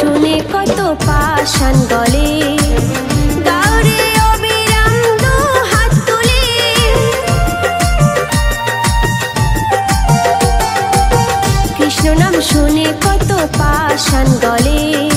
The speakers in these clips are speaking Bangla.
শুনে কত পাশান গলে। গাউরে অবিরাম দু হাত তুলে। কৃষ্ণ নাম শুনে কত পাশান গলে।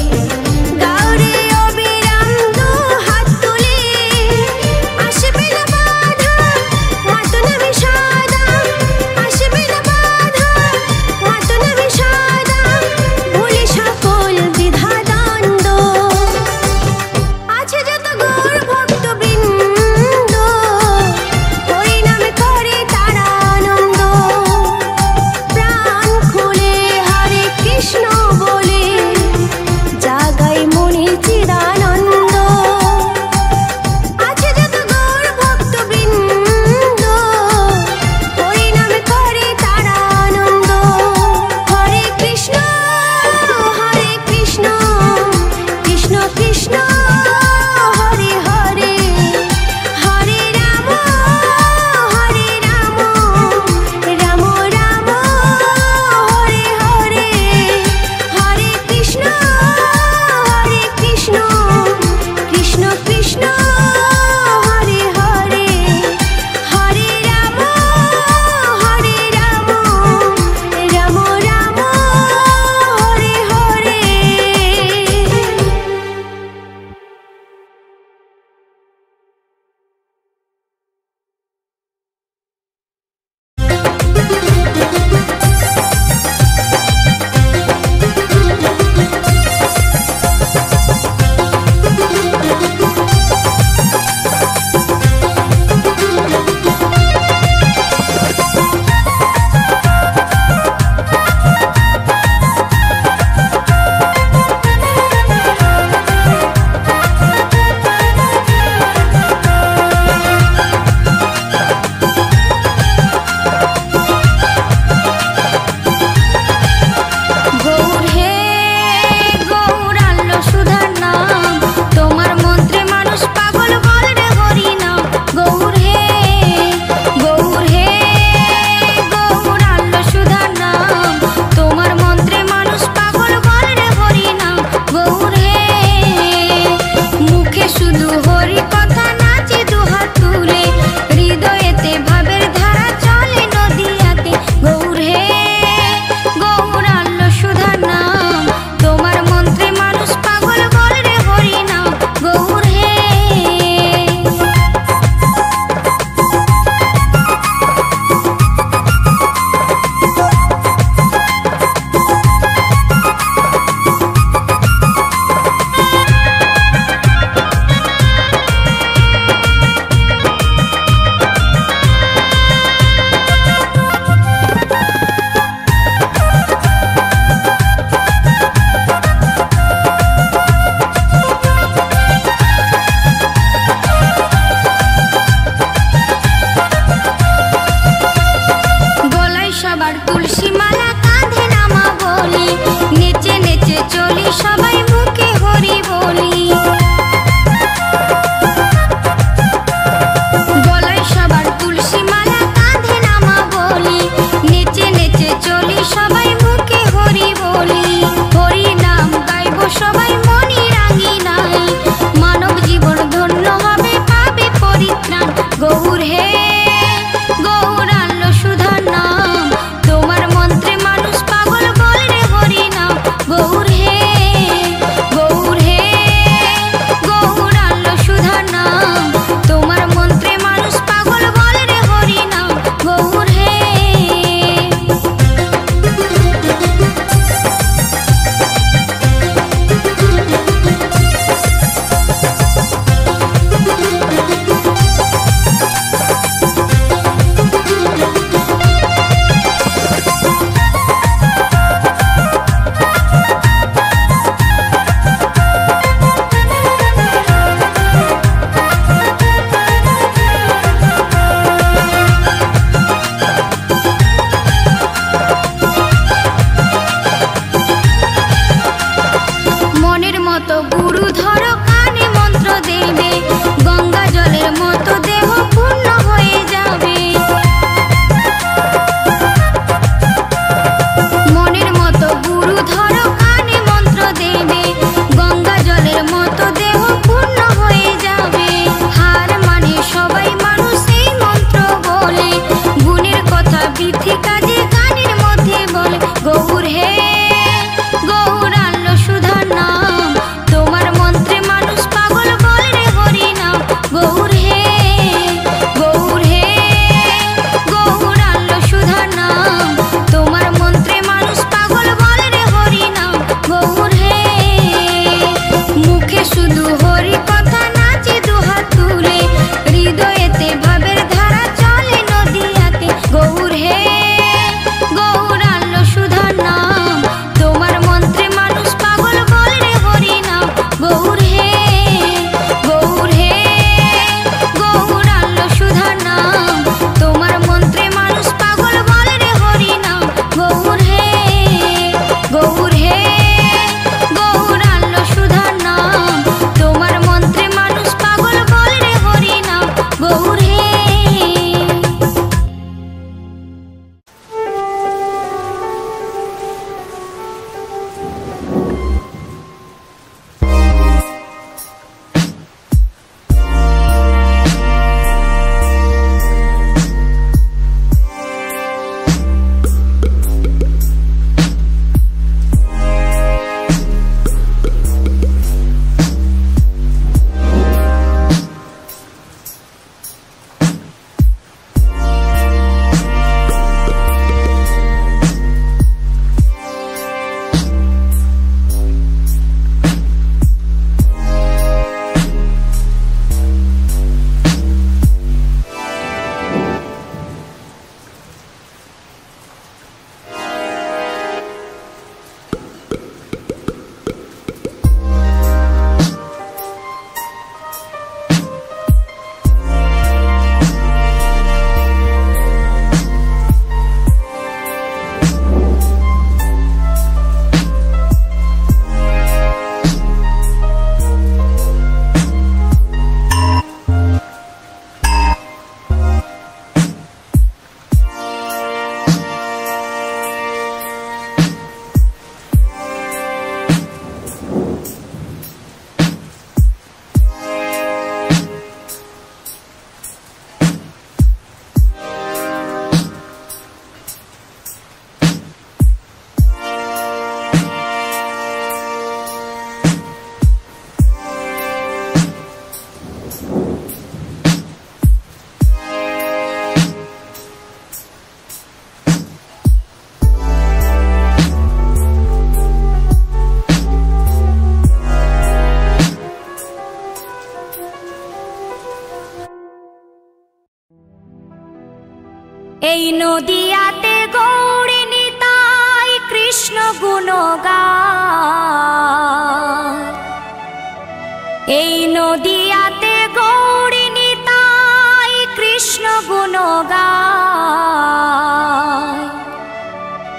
他。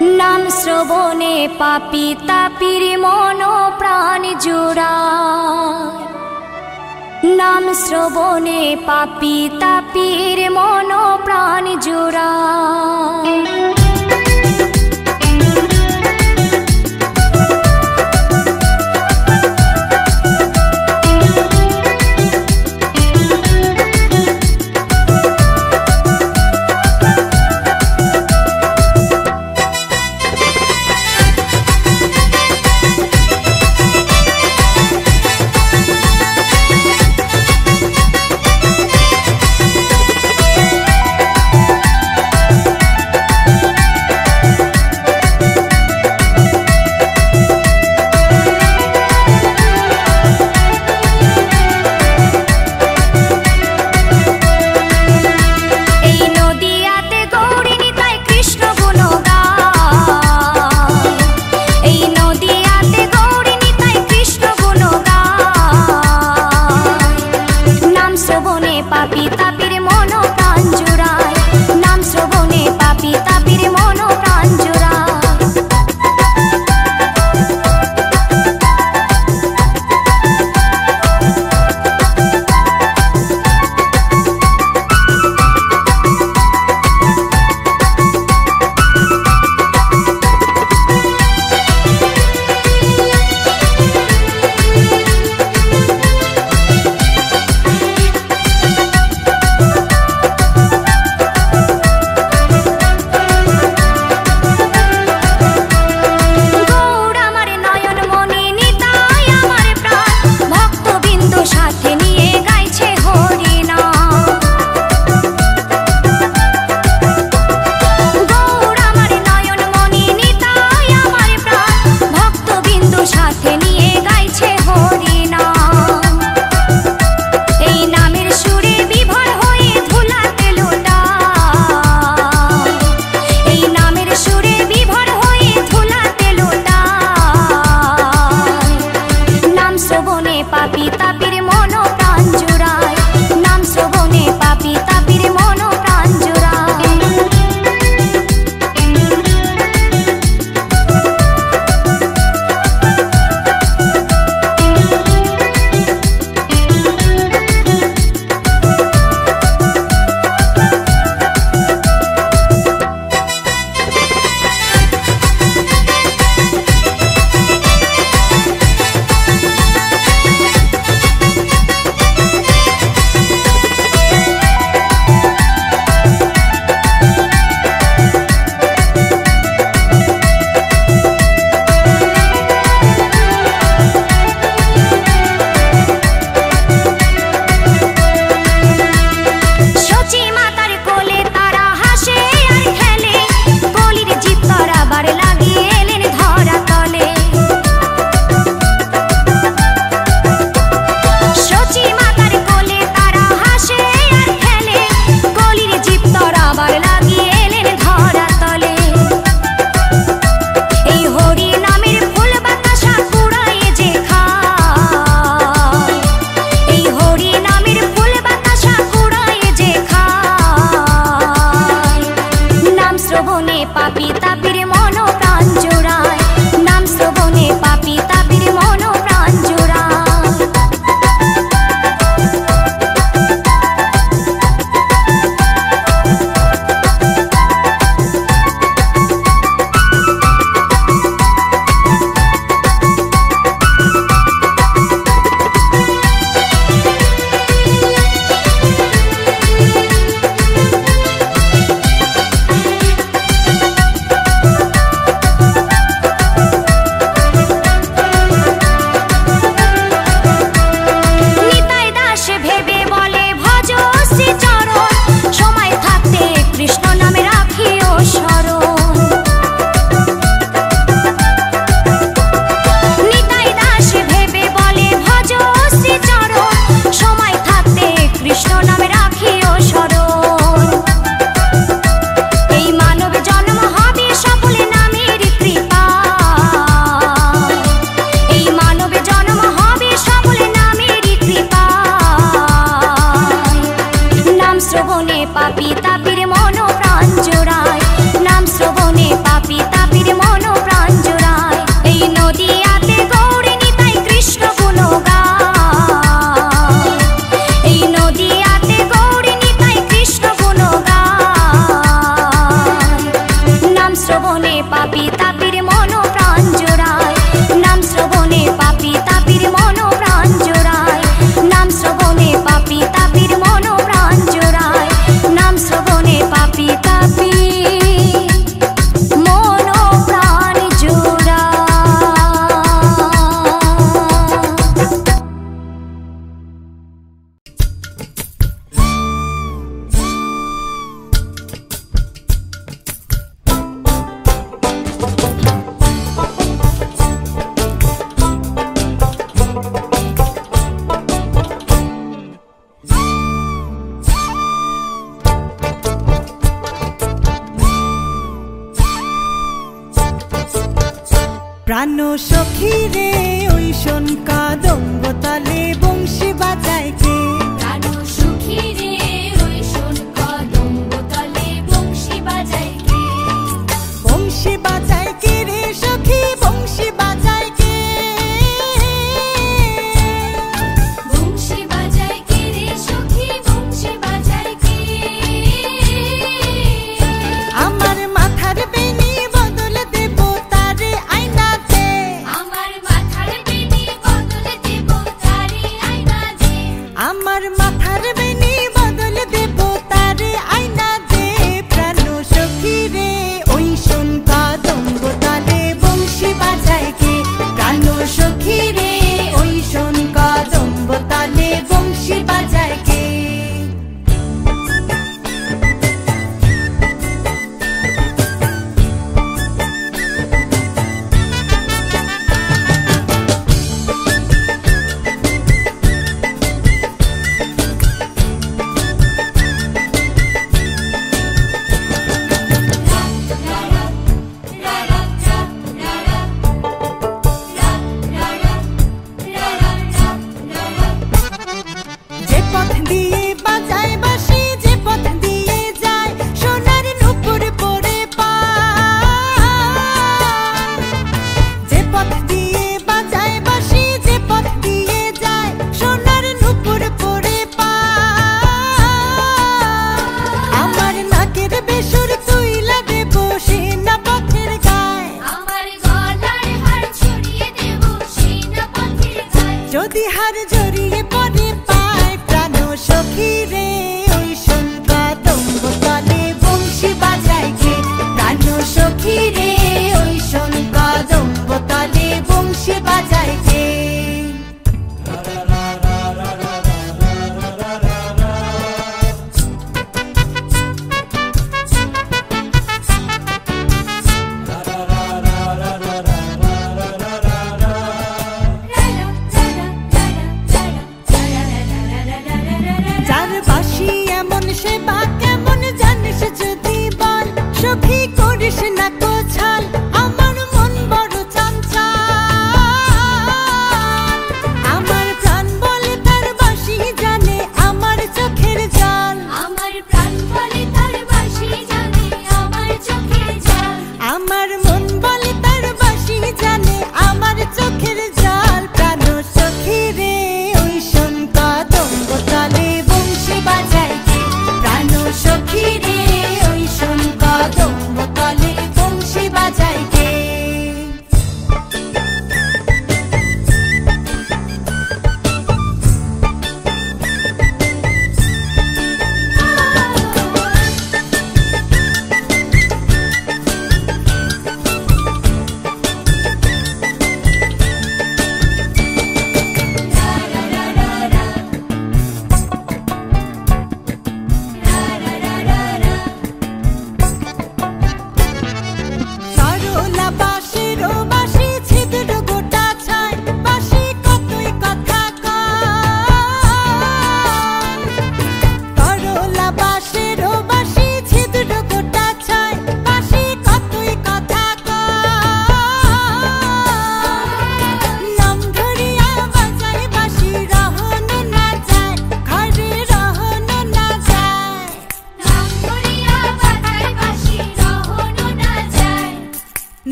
নাম শ্রবণে পাপি তাপির মন প্রাণ জোড়ায় নাম শ্রবণে পাপি তাপির মন প্রাণ জোড়ায়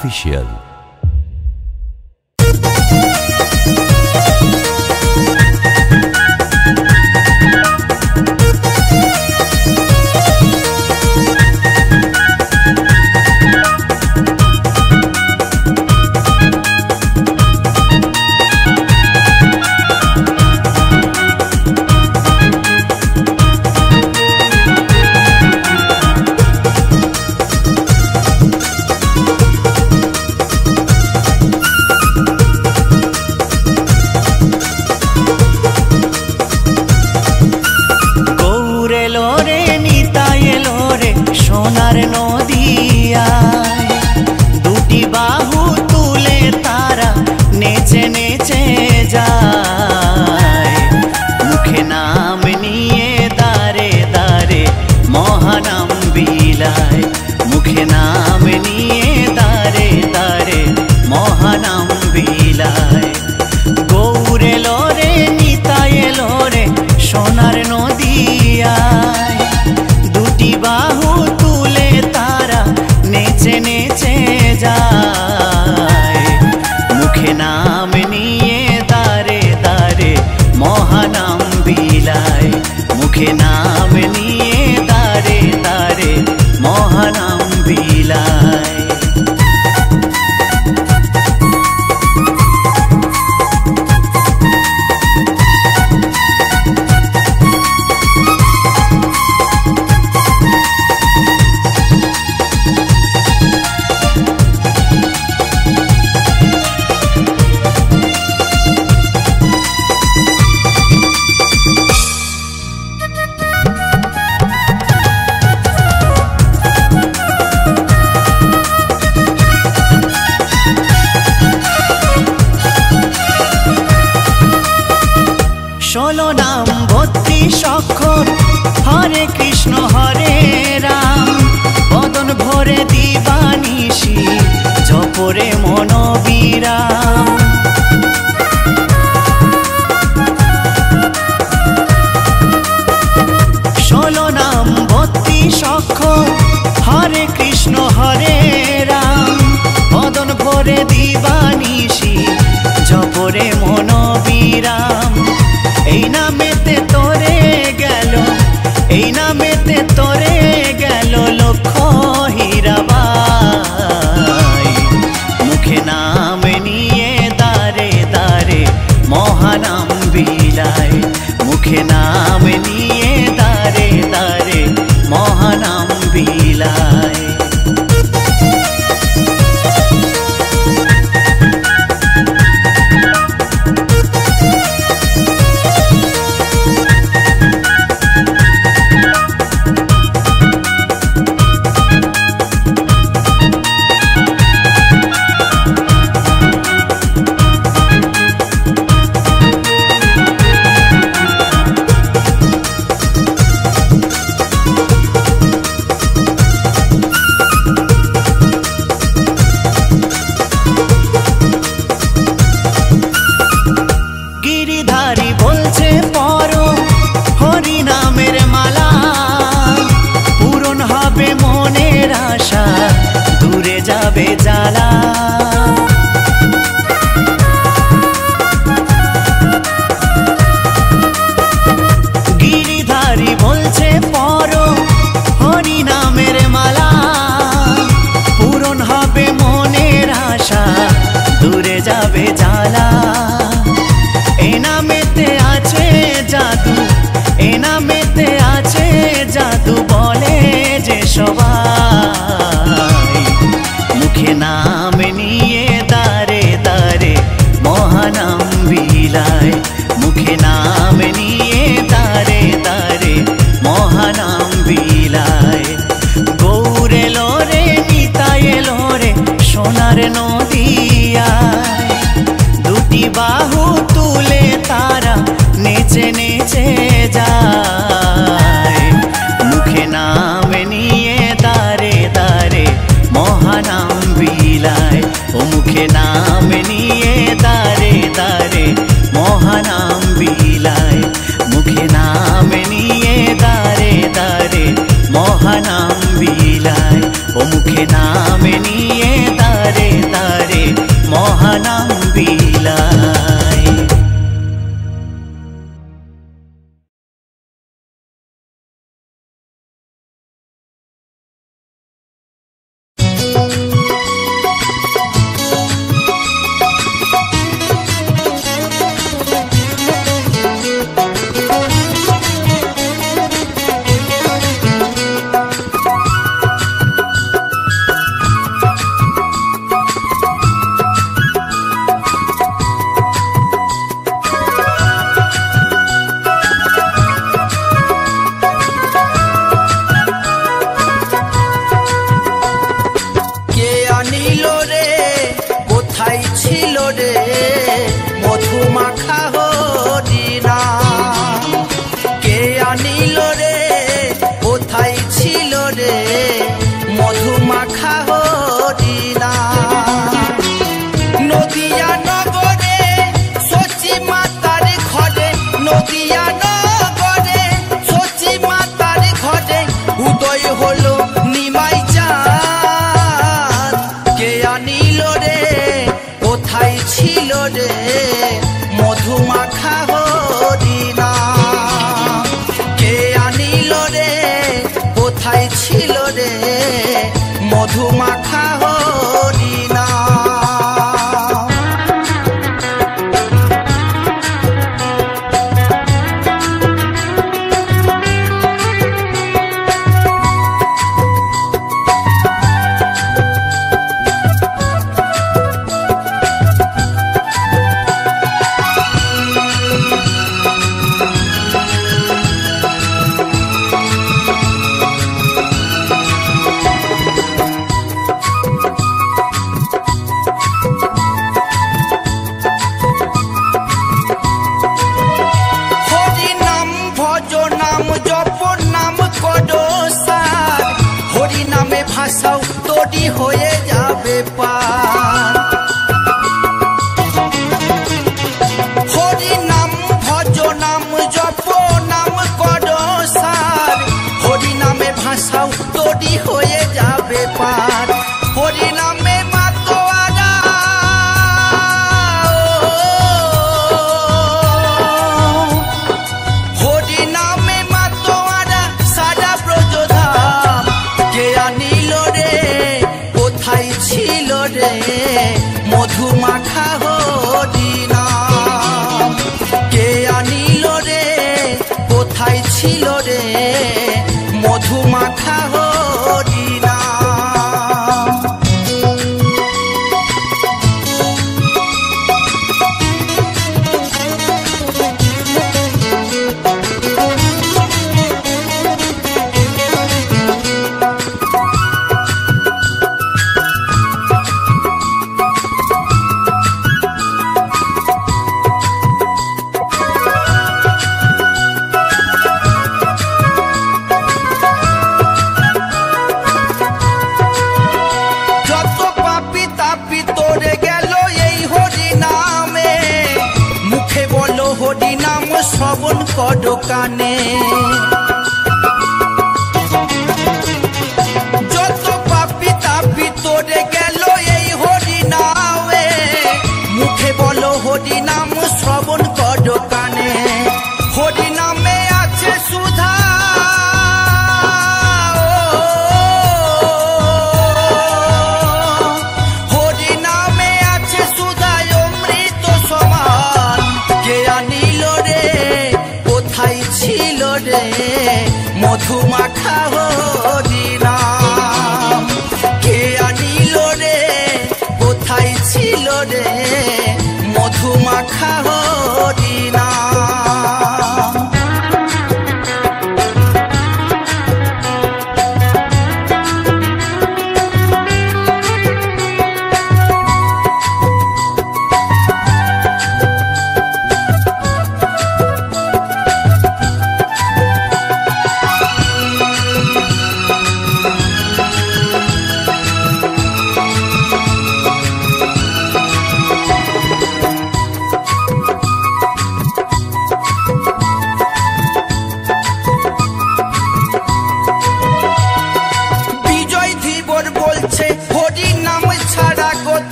অফিসিয়াল